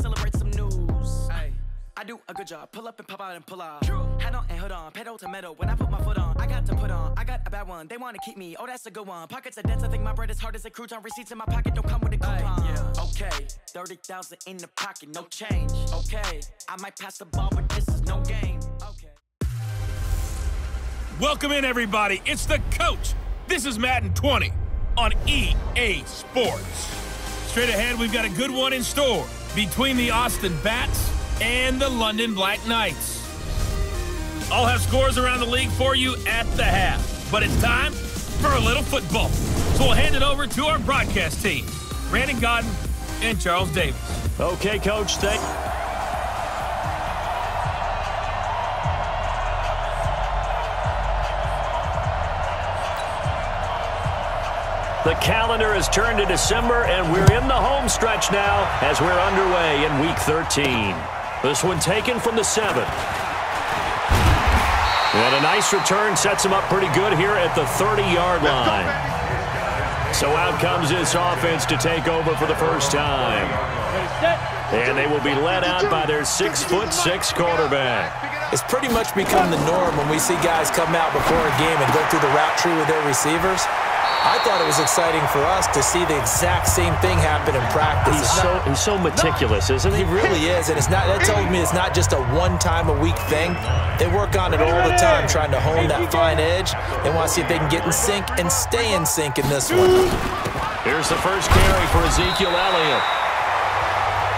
celebrate some news. Ay. I do a good job. Pull up and pop out and pull out. Head on and hood on, pedal to metal. When I put my foot on, I got to put on. I got a bad one. They wanna keep me. Oh, that's a good one. Pockets are dense. I think my bread is hard as a crouton. Receipts in my pocket don't come with a coupon. yeah. Okay, thirty thousand in the pocket, no change. Okay, I might pass the ball, but this is no game. Okay. Welcome in, everybody. It's the coach. This is Madden 20 on EA Sports. Straight ahead, we've got a good one in store between the Austin Bats and the London Black Knights. I'll have scores around the league for you at the half, but it's time for a little football. So we'll hand it over to our broadcast team, Brandon Gaudin and Charles Davis. Okay, Coach. Thank. The calendar has turned to December, and we're in the home stretch now as we're underway in Week 13. This one taken from the 7th. And a nice return sets him up pretty good here at the 30-yard line. So out comes this offense to take over for the first time. And they will be led out by their six-foot-six quarterback. It's pretty much become the norm when we see guys come out before a game and go through the route tree with their receivers. I thought it was exciting for us to see the exact same thing happen in practice. He's so he's so meticulous, isn't he? He really is, and it's not. That tells me it's not just a one-time a week thing. They work on it all the time, trying to hone that fine edge. They want to see if they can get in sync and stay in sync in this one. Here's the first carry for Ezekiel Elliott.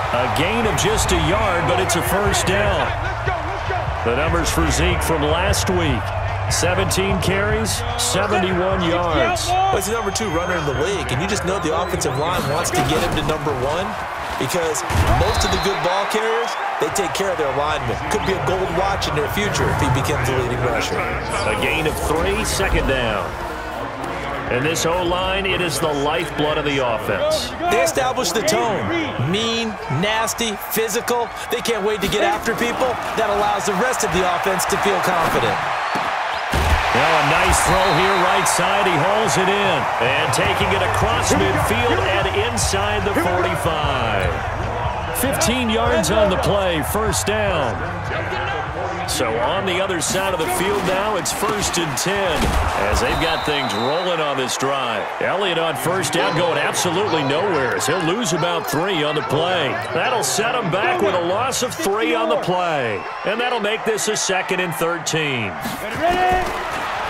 A gain of just a yard, but it's a first down. The numbers for Zeke from last week. 17 carries, 71 yards. Well, he's the number two runner in the league, and you just know the offensive line wants to get him to number one because most of the good ball carriers, they take care of their linemen. Could be a gold watch in their future if he becomes the leading rusher. A gain of three, second down. And this O-line, it is the lifeblood of the offense. They establish the tone. Mean, nasty, physical. They can't wait to get after people. That allows the rest of the offense to feel confident. Now a nice throw here right side. He hauls it in. And taking it across midfield and inside the 45. 15 yards on the play. First down. So on the other side of the field now, it's first and 10 as they've got things rolling on this drive. Elliott on first down going absolutely nowhere as he'll lose about three on the play. That'll set him back with a loss of three on the play. And that'll make this a second and 13.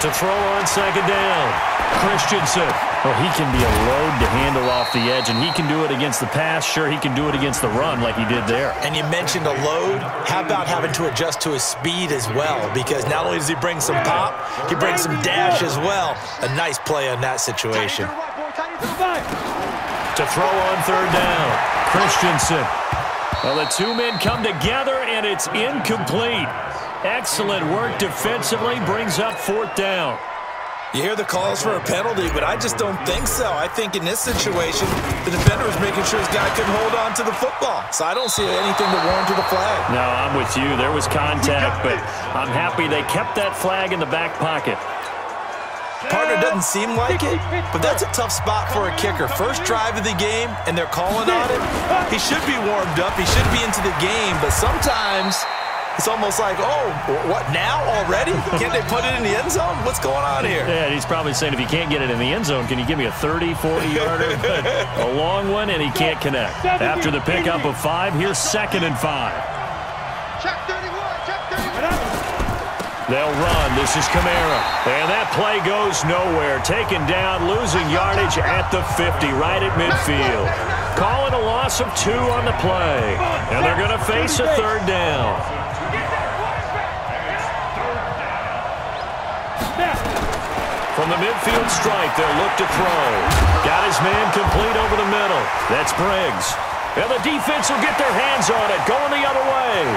To throw on second down, Christensen. Well, he can be a load to handle off the edge, and he can do it against the pass. Sure, he can do it against the run like he did there. And you mentioned a load. How about having to adjust to his speed as well? Because not only does he bring some pop, he brings some dash as well. A nice play on that situation. To throw on third down, Christensen. Well, the two men come together, and it's incomplete. Excellent work defensively brings up fourth down. You hear the calls for a penalty, but I just don't think so. I think in this situation, the defender was making sure his guy couldn't hold on to the football. So I don't see anything to warrant the flag. No, I'm with you. There was contact, but I'm happy they kept that flag in the back pocket. Partner doesn't seem like it, but that's a tough spot for a kicker. First drive of the game, and they're calling on it. He should be warmed up. He should be into the game, but sometimes it's almost like, oh, what, now already? Can't they put it in the end zone? What's going on here? Yeah, he's probably saying if you can't get it in the end zone, can you give me a 30, 40-yarder? a long one, and he can't connect. After the pickup of five, here's second and five. They'll run. This is Kamara. And that play goes nowhere. Taken down, losing yardage at the 50, right at midfield. Calling a loss of two on the play. And they're going to face a third down. The midfield stripe, they'll look to throw. Got his man complete over the middle. That's Briggs. And the defense will get their hands on it, going the other way.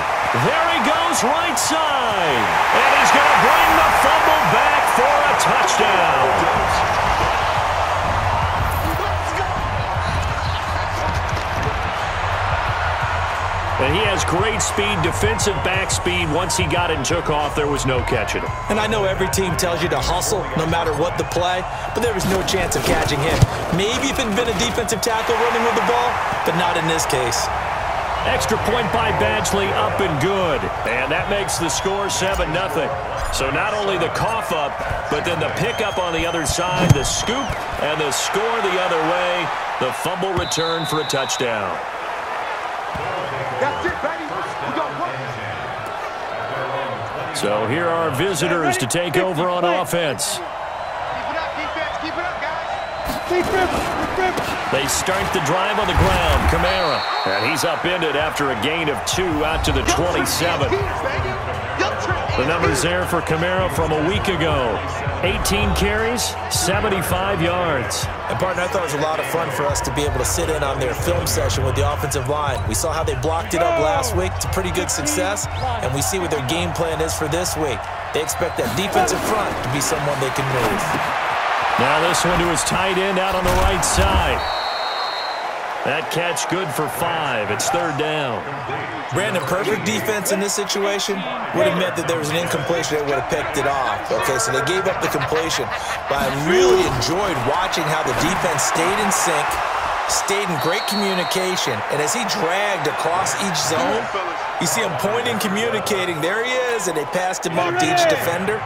There he goes, right side. And he's going to bring the fumble back for a touchdown. Great speed, defensive back speed. Once he got it and took off, there was no catching him. And I know every team tells you to hustle no matter what the play, but there was no chance of catching him. Maybe if it had been a defensive tackle running with the ball, but not in this case. Extra point by Badgley up and good. And that makes the score 7-0. So not only the cough up, but then the pickup on the other side, the scoop, and the score the other way. The fumble return for a touchdown. So here are visitors to take over on offense. Keep it up, defense. Keep it up, guys. Keep him. Keep him. They start the drive on the ground. Kamara. And he's upended after a gain of two out to the 27. The numbers there for Kamara from a week ago. 18 carries, 75 yards. And partner, I thought it was a lot of fun for us to be able to sit in on their film session with the offensive line. We saw how they blocked it up oh! last week to pretty good success, and we see what their game plan is for this week. They expect that defensive front to be someone they can move. Now this one to his tight end out on the right side. That catch good for five. It's third down. Brandon, perfect defense in this situation would have meant that there was an incompletion that would have picked it off. Okay, so they gave up the completion. But I really enjoyed watching how the defense stayed in sync, stayed in great communication, and as he dragged across each zone, you see him pointing, communicating. There he is, and they passed him off to each defender.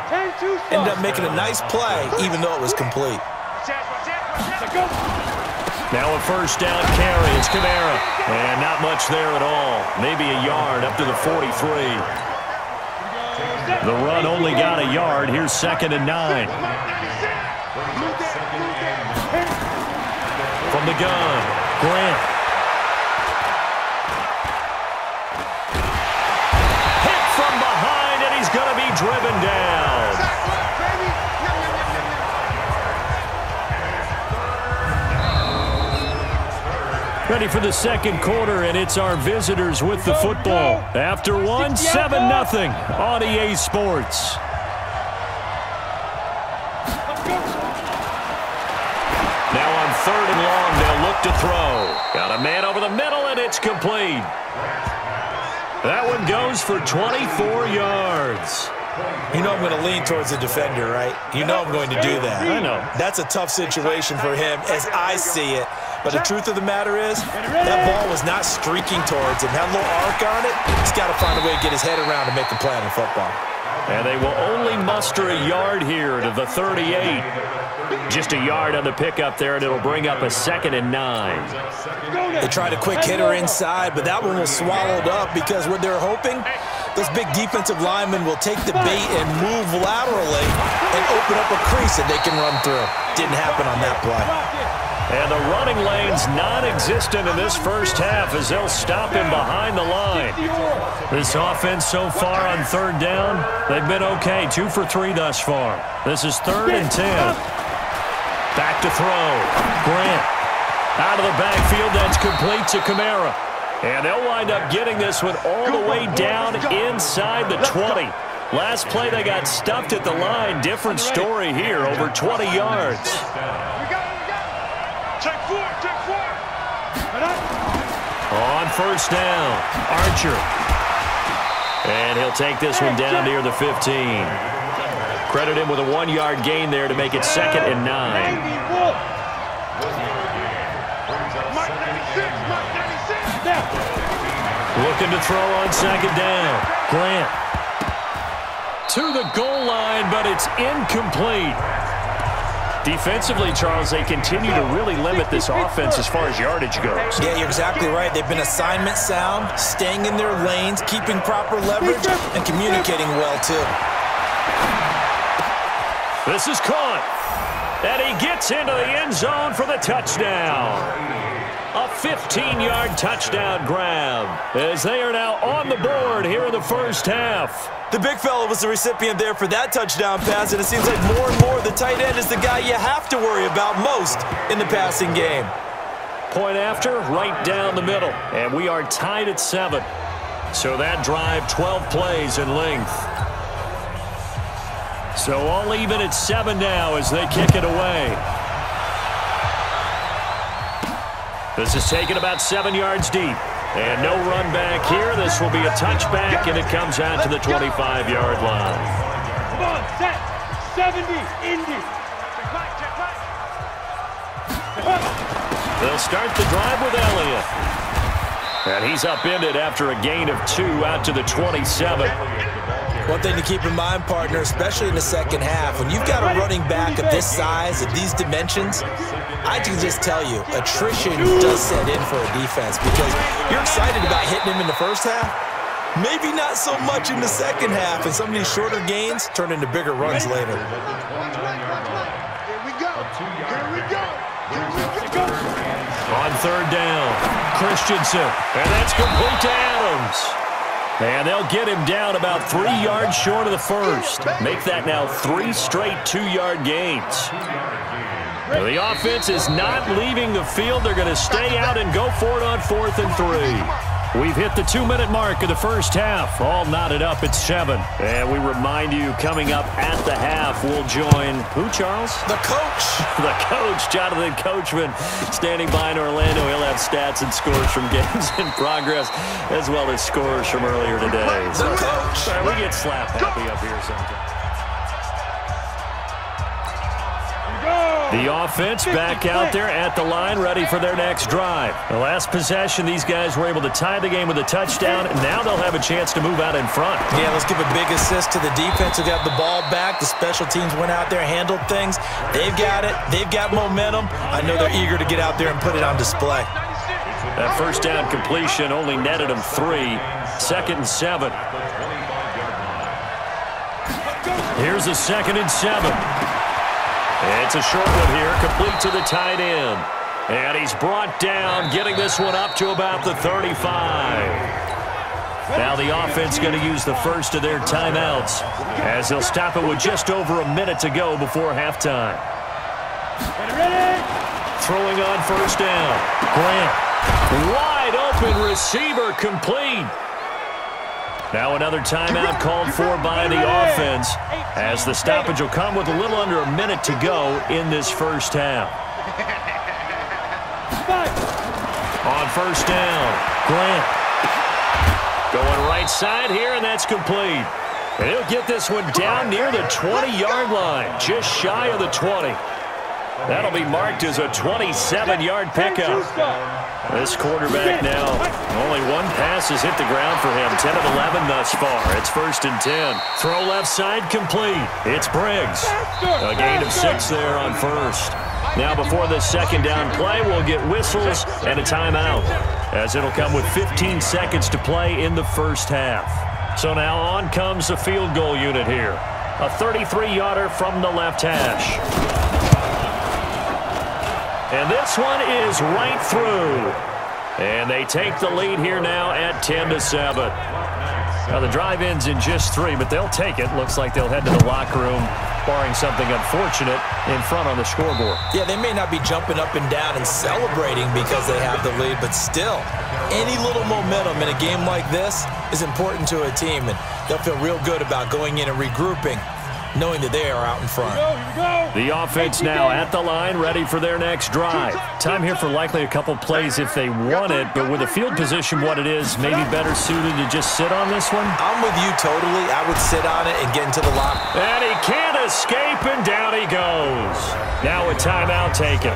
Ended up making a nice play, even though it was complete. Now a first down carry. It's Kamara. And not much there at all. Maybe a yard up to the 43. The run only got a yard. Here's second and nine. From the gun, Grant. Hit from behind, and he's going to be driven down. Ready for the second quarter, and it's our visitors with the football. After one, 7-0 on EA Sports. Now on third and long, they'll look to throw. Got a man over the middle, and it's complete. That one goes for 24 yards. You know I'm going to lean towards the defender, right? You know I'm going to do that. I know. That's a tough situation for him as I see it. But the truth of the matter is, that ball was not streaking towards him. Had a little arc on it. He's got to find a way to get his head around to make a play in football. And they will only muster a yard here to the 38. Just a yard on the pickup there, and it'll bring up a second and nine. They tried a quick hitter inside, but that one was swallowed up because what they're hoping, those big defensive linemen will take the bait and move laterally and open up a crease that they can run through. Didn't happen on that play. And the running lane's non-existent in this first half as they'll stop him behind the line. This offense so far on third down, they've been okay. Two for three thus far. This is third and ten. Back to throw. Grant. Out of the backfield, that's complete to Kamara. And they'll wind up getting this one all the way down inside the 20. Last play, they got stuffed at the line. Different story here, over 20 yards. Check four, check four. On first down, Archer. And he'll take this one down near the 15. Credit him with a one-yard gain there to make it second and nine. Mike 96, Mike 96. Looking to throw on second down. Grant. To the goal line, but it's incomplete. Defensively, Charles, they continue to really limit this offense as far as yardage goes. Yeah, you're exactly right. They've been assignment sound, staying in their lanes, keeping proper leverage, and communicating well, too. This is caught. And he gets into the end zone for the touchdown. A 15-yard touchdown grab as they are now on the board here in the first half. The big fella was the recipient there for that touchdown pass, and it seems like more and more the tight end is the guy you have to worry about most in the passing game. Point after, right down the middle. And we are tied at seven. So that drive, 12 plays in length. So all even at seven now as they kick it away. This is taken about seven yards deep. And no run back here. This will be a touchback, and it comes out to the 25-yard line. Come on, set. 70. Indy. They'll start the drive with Elliott. And he's upended after a gain of two out to the 27. One thing to keep in mind, partner, especially in the second half, when you've got a running back of this size, of these dimensions, I can just tell you, attrition does set in for a defense because you're excited about hitting him in the first half, maybe not so much in the second half, and some of these shorter gains turn into bigger runs later. On third down, Christensen. And that's complete to Adams. And they'll get him down about three yards short of the first. Make that now three straight two-yard gains. The offense is not leaving the field. They're going to stay out and go for it on fourth and three. We've hit the two-minute mark of the first half. All knotted up at seven. And we remind you, coming up at the half, we'll join who, Charles? The coach. The coach, Jonathan Coachman, standing by in Orlando. He'll have stats and scores from games in progress, as well as scores from earlier today. The coach. Sorry, we get slap happy up here sometimes. The offense back out there at the line, ready for their next drive. The last possession, these guys were able to tie the game with a touchdown, and now they'll have a chance to move out in front. Yeah, let's give a big assist to the defense who got the ball back. The special teams went out there, handled things. They've got it. They've got momentum. I know they're eager to get out there and put it on display. That first down completion only netted them three. Second and seven. Here's a second and seven. It's a short one here, complete to the tight end. And he's brought down, getting this one up to about the 35. Now the offense going to use the first of their timeouts as they'll stop it with just over a minute to go before halftime. Throwing on first down. Grant. Wide open receiver complete. Now another timeout called for by the offense as the stoppage will come with a little under a minute to go in this first half. On first down, Grant. Going right side here, and that's complete. And he'll get this one down near the 20-yard line, just shy of the 20. That'll be marked as a 27-yard pickup. This quarterback now, only one pass has hit the ground for him. 10 of 11 thus far. It's first and 10. Throw left side complete. It's Briggs. A gain of six there on first. Now before the second down play, we'll get whistles and a timeout as it'll come with 15 seconds to play in the first half. So now on comes the field goal unit here. A 33-yarder from the left hash. And this one is right through. And they take the lead here now at 10 to 7. Now the drive ends in just three, but they'll take it. Looks like they'll head to the locker room, barring something unfortunate in front on the scoreboard. Yeah, they may not be jumping up and down and celebrating because they have the lead, but still, any little momentum in a game like this is important to a team, and they'll feel real good about going in and regrouping, knowing that they are out in front. The offense now at the line, ready for their next drive. Time here for likely a couple plays if they want it, but with the field position what it is, maybe better suited to just sit on this one? I'm with you totally. I would sit on it and get into the lock. And he can't escape, and down he goes. Now a timeout taken.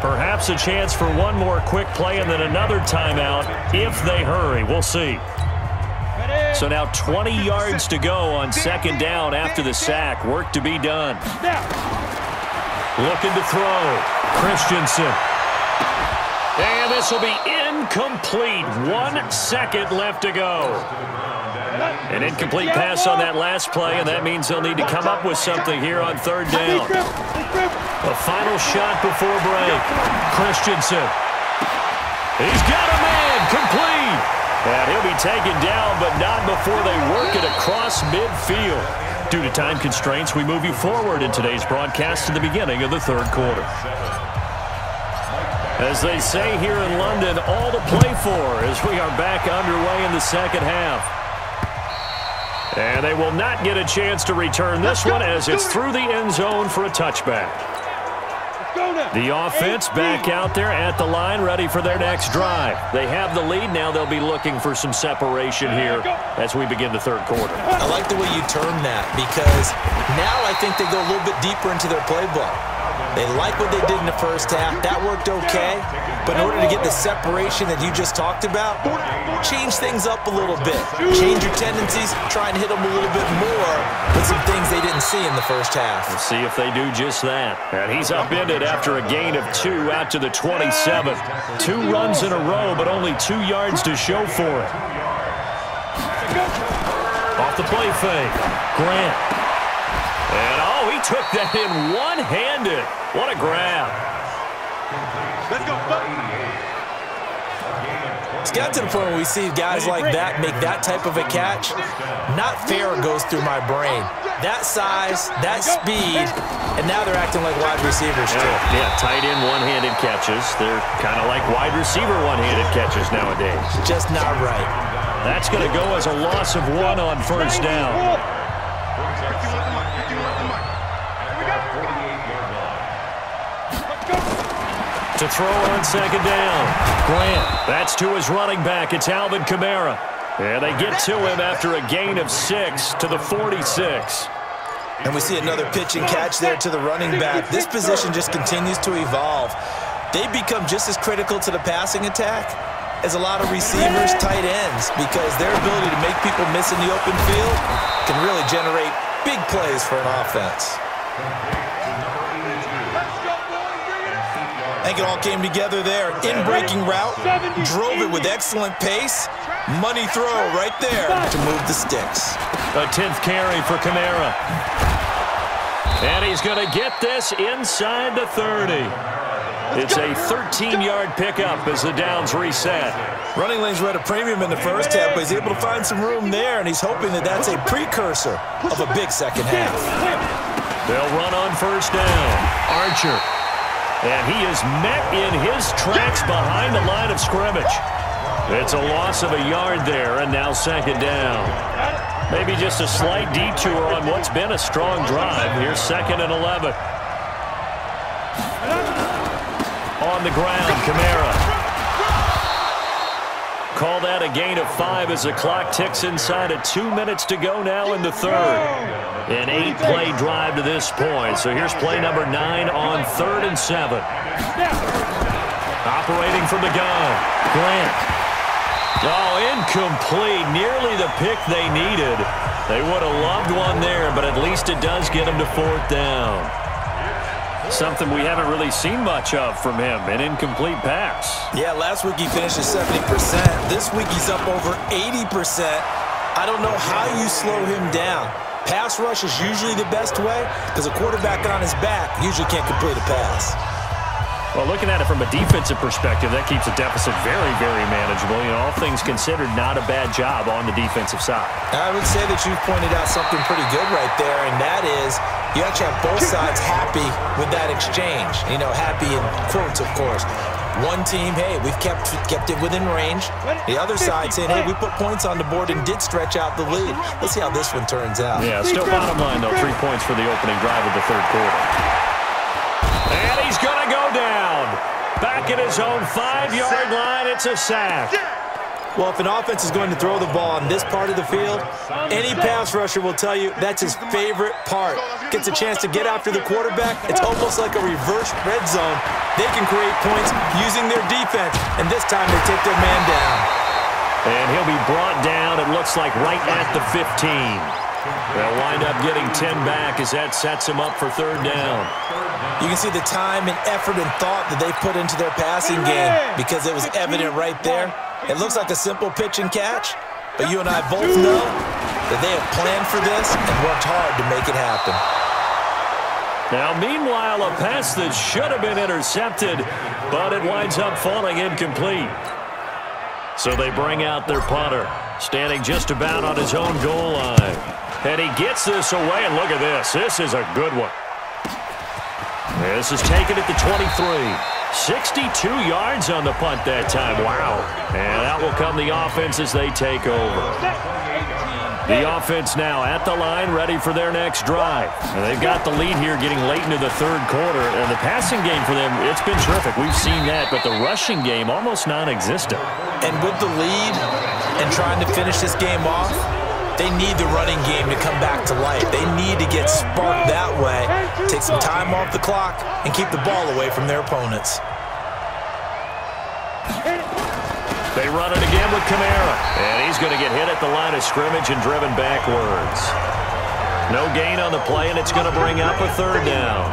Perhaps a chance for one more quick play and then another timeout if they hurry. We'll see. So now 20 yards to go on second down after the sack. Work to be done. Looking to throw. Christensen. And this will be incomplete. One second left to go. An incomplete pass on that last play, and that means they'll need to come up with something here on third down. A final shot before break. Christensen. He's got. Complete. And he'll be taken down, but not before they work it across midfield. Due to time constraints, we move you forward in today's broadcast to the beginning of the third quarter. As they say here in London, all to play for as we are back underway in the second half. And they will not get a chance to return this one as it's through the end zone for a touchback. The offense back out there at the line, ready for their next drive. They have the lead. Now they'll be looking for some separation here as we begin the third quarter. I like the way you term that because now I think they go a little bit deeper into their playbook. They like what they did in the first half. That worked okay. But in order to get the separation that you just talked about, change things up a little bit. Change your tendencies, try and hit them a little bit more with some things they didn't see in the first half. We'll see if they do just that. And he's upended after a gain of two out to the 27. Two runs in a row, but only two yards to show for it. Off the play fake. Grant. And oh, he took that in one-handed. What a grab. It's got to the point where we see guys like that make that type of a catch. Not fair goes through my brain. That size, that speed, and now they're acting like wide receivers too. Yeah, tight end one-handed catches. They're kind of like wide receiver one-handed catches nowadays. Just not right. That's going to go as a loss of one on first down. To throw on second down. Grant. That's to his running back. It's Alvin Kamara. And they get to him after a gain of six to the 46. And we see another pitch and catch there to the running back. This position just continues to evolve. They become just as critical to the passing attack as a lot of receivers, tight ends, because their ability to make people miss in the open field can really generate big plays for an offense. Think it all came together there. In-breaking route, drove it with excellent pace. Money throw right there to move the sticks. A 10th carry for Kamara. And he's going to get this inside the 30. It's a 13-yard pickup as the downs reset. Running lanes were at a premium in the first half, but he's able to find some room there, and he's hoping that that's a precursor of a big second half. They'll run on first down. Archer. And he is met in his tracks behind the line of scrimmage. It's a loss of a yard there, and now second down. Maybe just a slight detour on what's been a strong drive. Here's second and 11. On the ground, Kamara. Call that a gain of five as the clock ticks inside of two minutes to go now in the third. An eight-play drive to this point. So here's play number nine on third and seven. Operating from the gun. Grant. Oh, incomplete. Nearly the pick they needed. They would have loved one there, but at least it does get them to fourth down. Something we haven't really seen much of from him, an incomplete pass. Yeah, last week he finished at 70%. This week he's up over 80%. I don't know how you slow him down. Pass rush is usually the best way because a quarterback on his back usually can't complete a pass. Well, looking at it from a defensive perspective, that keeps a deficit very, very manageable. You know, all things considered, not a bad job on the defensive side. I would say that you've pointed out something pretty good right there, and that is you actually have both sides happy with that exchange. You know, happy in quotes, of course. One team, hey, we've kept kept it within range. The other side saying, hey, we put points on the board and did stretch out the lead. Let's see how this one turns out. Yeah, still bottom line, though, three points for the opening drive of the third quarter. And he's going to go down. Back at his own five-yard line, it's a sack. Well, if an offense is going to throw the ball on this part of the field, any pass rusher will tell you that's his favorite part. Gets a chance to get after the quarterback. It's almost like a reverse red zone. They can create points using their defense, and this time they take their man down. And he'll be brought down, it looks like, right at the 15. They'll wind up getting 10 back as that sets him up for third down. You can see the time and effort and thought that they put into their passing game because it was evident right there. It looks like a simple pitch and catch, but you and I both know that they have planned for this and worked hard to make it happen. Now, meanwhile, a pass that should have been intercepted, but it winds up falling incomplete. So they bring out their punter, standing just about on his own goal line. And he gets this away, and look at this. This is a good one. This is taken at the 23. 62 yards on the punt that time. Wow. And out will come the offense as they take over. The offense now at the line, ready for their next drive. And they've got the lead here getting late into the third quarter. And the passing game for them, it's been terrific. We've seen that. But the rushing game, almost non-existent. And with the lead and trying to finish this game off, They need the running game to come back to life. They need to get sparked that way, take some time off the clock, and keep the ball away from their opponents. They run it again with Kamara. And he's going to get hit at the line of scrimmage and driven backwards. No gain on the play, and it's going to bring up a third down.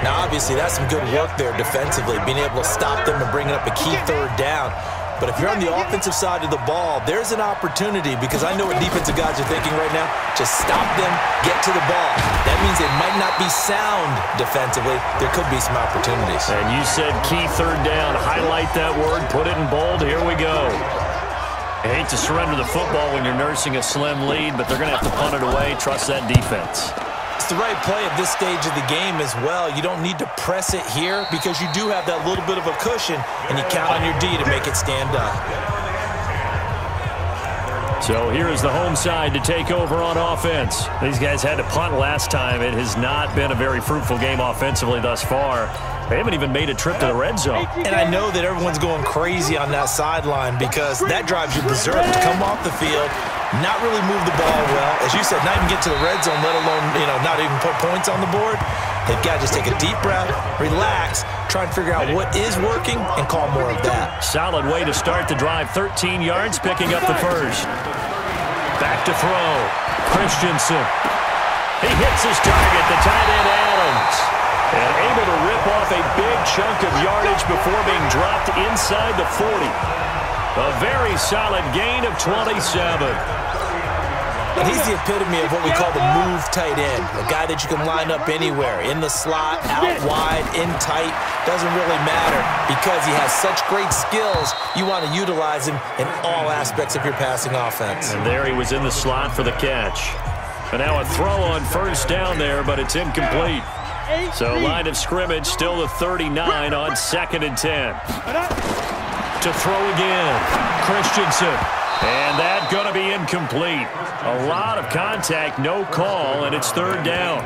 Now, obviously, that's some good work there defensively, being able to stop them and bringing up a key third down. But if you're on the offensive side of the ball, there's an opportunity because I know what defensive guys are thinking right now. Just stop them, get to the ball. That means they might not be sound defensively. There could be some opportunities. And you said key third down. Highlight that word, put it in bold. Here we go. I hate to surrender the football when you're nursing a slim lead, but they're going to have to punt it away. Trust that defense. It's the right play at this stage of the game as well. You don't need to press it here because you do have that little bit of a cushion, and you count on your D to make it stand up. So here is the home side to take over on offense. These guys had to punt last time. It has not been a very fruitful game offensively thus far. They haven't even made a trip to the red zone. And I know that everyone's going crazy on that sideline because that drives you berserk to come off the field not really move the ball well. As you said, not even get to the red zone, let alone, you know, not even put points on the board. They've got to just take a deep breath, relax, try and figure out what is working, and call more of that. Solid way to start the drive. 13 yards, picking up the first. Back to throw. Christensen. He hits his target, the tight end Adams. And able to rip off a big chunk of yardage before being dropped inside the 40. A very solid gain of 27. And he's the epitome of what we call the move tight end. A guy that you can line up anywhere, in the slot, out wide, in tight. Doesn't really matter because he has such great skills. You want to utilize him in all aspects of your passing offense. And there he was in the slot for the catch. And now a throw on first down there, but it's incomplete. So line of scrimmage still the 39 on second and 10 to throw again. Christensen. And that going to be incomplete. A lot of contact, no call, and it's third down.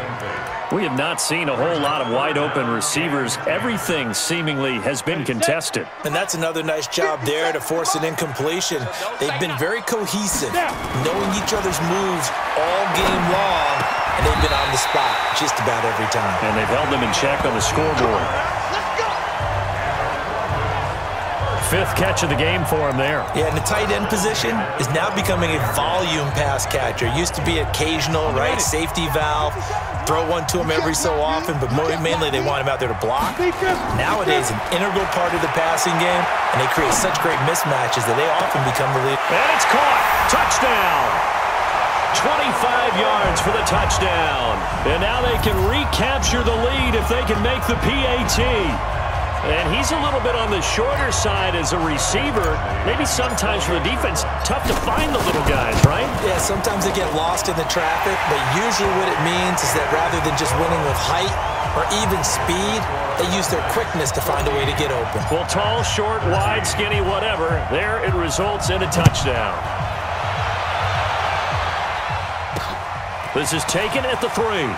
We have not seen a whole lot of wide-open receivers. Everything seemingly has been contested. And that's another nice job there to force an incompletion. They've been very cohesive, knowing each other's moves all game long, and they've been on the spot just about every time. And they've held them in check on the scoreboard. Fifth catch of the game for him there. Yeah, and the tight end position is now becoming a volume pass catcher. Used to be occasional, right? Safety valve. Throw one to him every so often, but mainly they want him out there to block. Nowadays, an integral part of the passing game, and they create such great mismatches that they often become the lead. And it's caught. Touchdown. 25 yards for the touchdown. And now they can recapture the lead if they can make the PAT. And he's a little bit on the shorter side as a receiver. Maybe sometimes for the defense, tough to find the little guys, right? Yeah, sometimes they get lost in the traffic, but usually what it means is that rather than just winning with height or even speed, they use their quickness to find a way to get open. Well, tall, short, wide, skinny, whatever, there it results in a touchdown. This is taken at the three.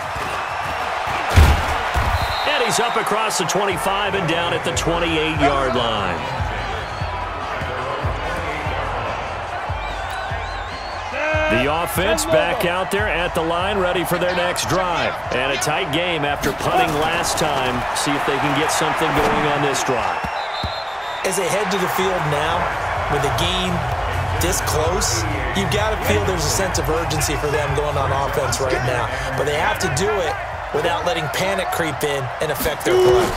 Up across the 25 and down at the 28-yard line. The offense back out there at the line, ready for their next drive. And a tight game after punting last time. See if they can get something going on this drive. As they head to the field now, with the game this close, you've got to feel there's a sense of urgency for them going on offense right now. But they have to do it without letting panic creep in and affect their play.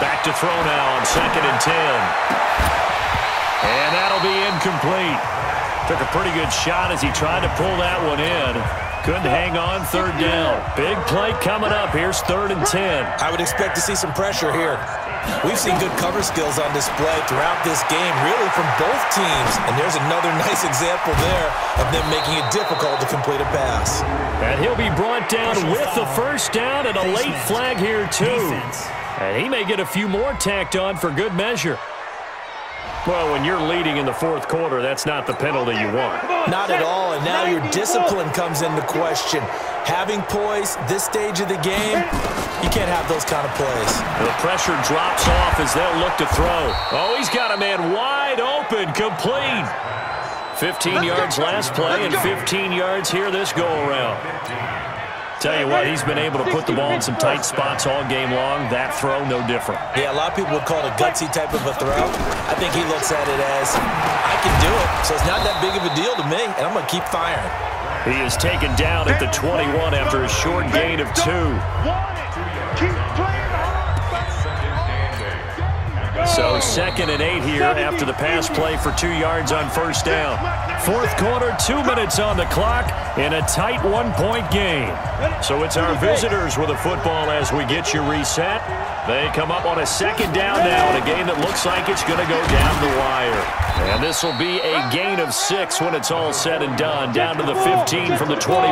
Back to throw now on second and 10. And that'll be incomplete. Took a pretty good shot as he tried to pull that one in. Couldn't hang on third down. Big play coming up. Here's third and 10. I would expect to see some pressure here. We've seen good cover skills on display throughout this game, really from both teams. And there's another nice example there of them making it difficult to complete a pass. And he'll be brought down with the first down and a late flag here, too. And he may get a few more tacked on for good measure. Well, when you're leading in the fourth quarter, that's not the penalty you want. Not at all, and now your discipline comes into question. Having poise this stage of the game, you can't have those kind of plays. The pressure drops off as they'll look to throw. Oh, he's got a man wide open, complete. 15 yards last play and 15 yards here this go-around. Tell you what, he's been able to put the ball in some tight spots all game long. That throw, no different. Yeah, a lot of people would call it a gutsy type of a throw. I think he looks at it as, I can do it, so it's not that big of a deal to me, and I'm going to keep firing. He is taken down at the 21 after a short gain of two. Keep playing So second and eight here after the pass play for two yards on first down. Fourth quarter, two minutes on the clock in a tight one-point game. So it's our visitors with the football as we get you reset. They come up on a second down now in a game that looks like it's going to go down the wire. And this will be a gain of six when it's all said and done, down to the 15 from the 21.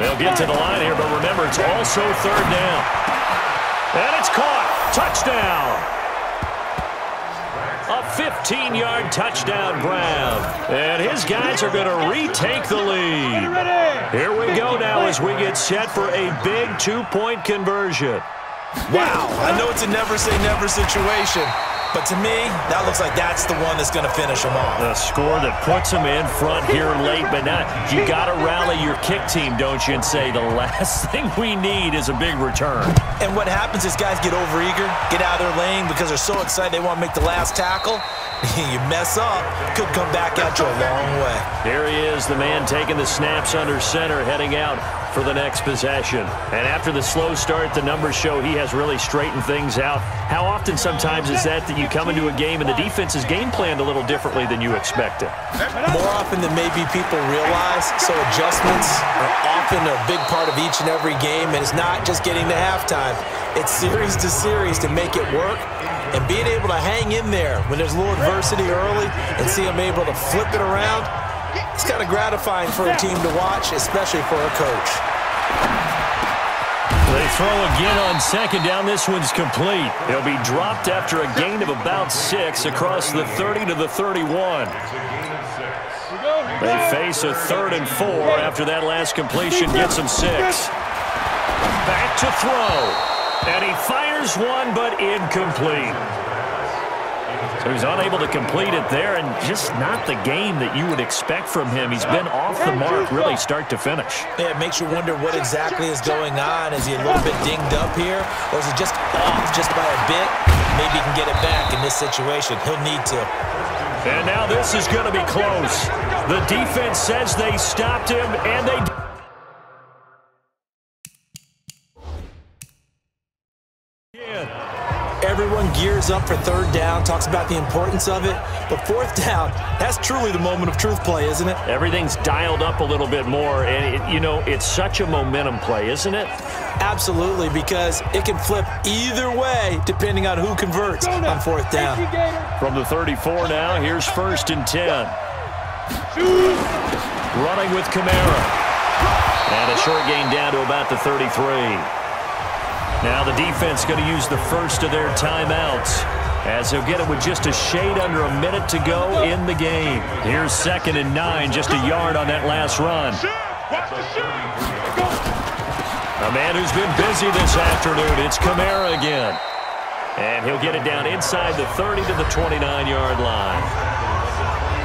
They'll get to the line here, but remember, it's also third down. And it's caught. Touchdown. A 15-yard touchdown Brown. And his guys are going to retake the lead. Here we go now as we get set for a big two-point conversion. Wow, I know it's a never-say-never situation, but to me, that looks like that's the one that's going to finish them off. The score that puts them in front here late, but now you got to rally your kick team, don't you, and say the last thing we need is a big return. And what happens is guys get overeager, get out of their lane because they're so excited they want to make the last tackle. you mess up, could come back at you a long way. Here he is, the man taking the snaps under center, heading out for the next possession. And after the slow start, the numbers show he has really straightened things out. How often sometimes is that that you come into a game and the defense is game planned a little differently than you expected? More often than maybe people realize, so adjustments are often a big part of each and every game, and it's not just getting to halftime. It's series to series to make it work, and being able to hang in there when there's a little adversity early and see them able to flip it around, it's kind of gratifying for a team to watch, especially for a coach. They throw again on second down. This one's complete. He'll be dropped after a gain of about six across the 30 to the 31. They face a third and four after that last completion gets them six. Back to throw. And he fires one, but incomplete. So he's unable to complete it there, and just not the game that you would expect from him. He's been off the mark really start to finish. Yeah, it makes you wonder what exactly is going on. Is he a little bit dinged up here, or is he just off just by a bit? Maybe he can get it back in this situation. He'll need to. And now this is going to be close. The defense says they stopped him, and they gears up for third down, talks about the importance of it. But fourth down, that's truly the moment of truth play, isn't it? Everything's dialed up a little bit more, and, it, you know, it's such a momentum play, isn't it? Absolutely, because it can flip either way depending on who converts on fourth down. From the 34 now, here's first and 10. Running with Kamara. And a short gain down to about the 33. Now the defense going to use the first of their timeouts as they'll get it with just a shade under a minute to go in the game. Here's second and nine, just a yard on that last run. A man who's been busy this afternoon, it's Kamara again. And he'll get it down inside the 30 to the 29-yard line.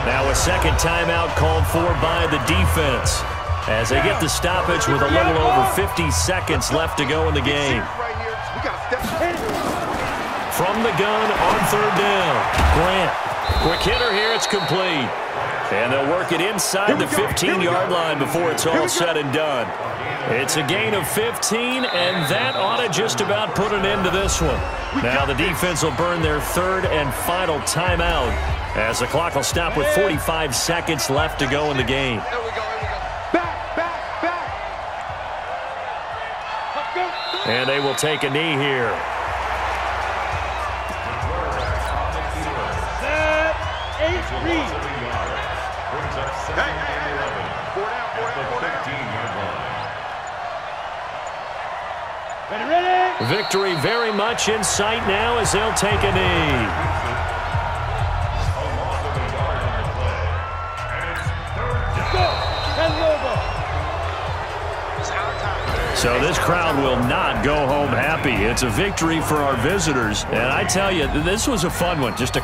Now a second timeout called for by the defense as they get the stoppage with a little over 50 seconds left to go in the game. From the gun on third down, Grant. Quick hitter here, it's complete. And they'll work it inside the 15-yard line before it's all said and done. It's a gain of 15, and that ought to just about put an end to this one. Now the defense will burn their third and final timeout as the clock will stop with 45 seconds left to go in the game. And they will take a knee here. Victory very much in sight now as they'll take a knee. So this crowd will not go home happy. It's a victory for our visitors. And I tell you, this was a fun one. Just a